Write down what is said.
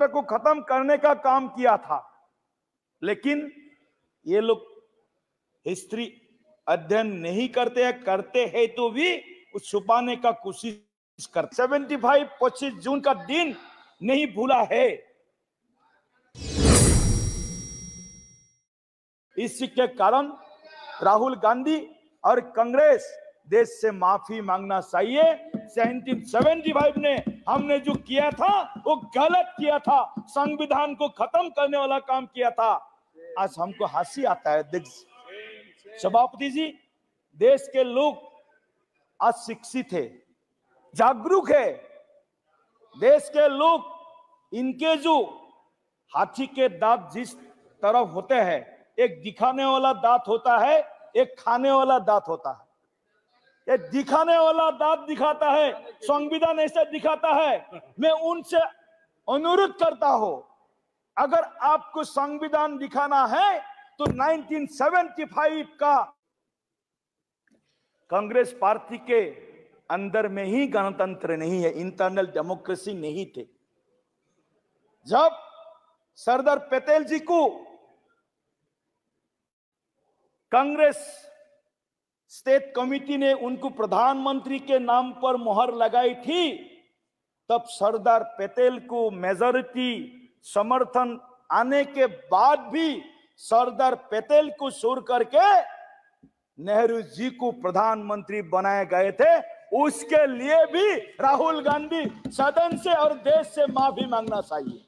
तंत्र को खत्म करने का काम किया था। लेकिन ये लोग हिस्ट्री अध्ययन नहीं करते हैं करते हैं तो भी उस छुपाने का कोशिश कर सेवेंटी फाइव, पच्चीस जून का दिन नहीं भूला है। इसी के कारण राहुल गांधी और कांग्रेस देश से माफ़ी मांगना चाहिए। 1775 ने हमने जो किया था, वो गलत किया था। संविधान को खत्म करने वाला काम किया था। आज हमको हँसी आता है देख सभापति जी, देश के लोग आज शिक्षित है, जागरूक है। देश के लोग इनके जो हाथी के दांत जिस तरफ़ होते हैं, एक दिखाने वाला दांत होता है, एक खाने वाला दांत होता है। ये दिखाने वाला दांत दिखाता है, संविधान ऐसा दिखाता है। मैं उनसे अनुरोध करता हूँ, अगर आपको संविधान दिखाना है तो 1975 का कांग्रेस पार्टी के अंदर में ही गणतंत्र नहीं है, इंटरनल डेमोक्रेसी नहीं थे। जब सरदार पटेल जी को कांग्रेस स्टेट कमिटी ने उनको प्रधानमंत्री के नाम पर मोहर लगाई थी, तब सरदार पटेल को मेजोरिटी समर्थन आने के बाद भी सरदार पटेल को छोड़ करके नेहरू जी को प्रधानमंत्री बनाए गए थे। उसके लिए भी राहुल गांधी सदन से और देश से माफ़ी मांगना चाहिए।